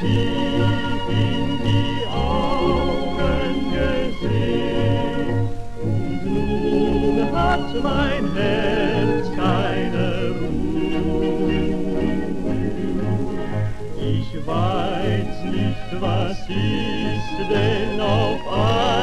tief in die Augen gesehen. Und nun hat mein Herz keine Ruhe. Ich weiß nicht, was ist denn auf einmal.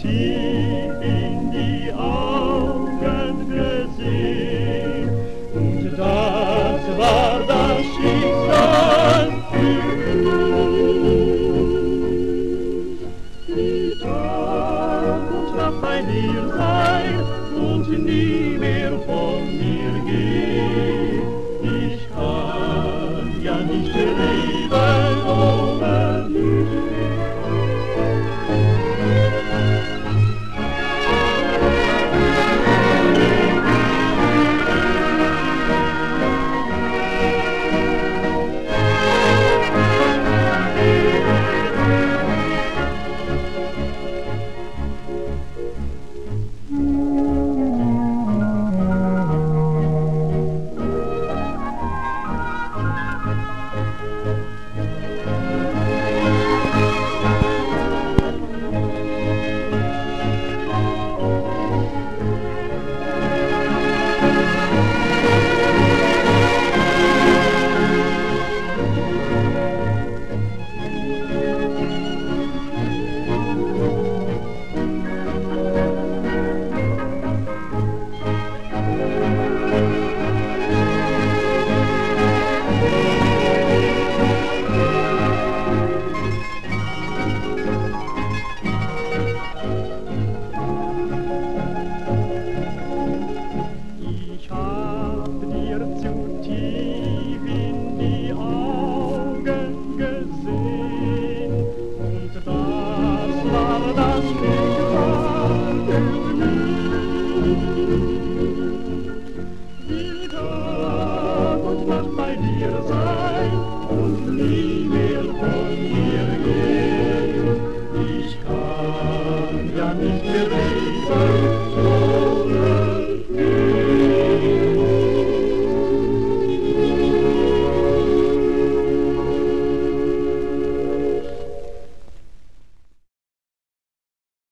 Tief in die Augen gesehen und das war das Schicksal für mich. Die Tag und Nacht bei dir sein und nie mehr von mir gehen. Tag und Nacht bei dir sein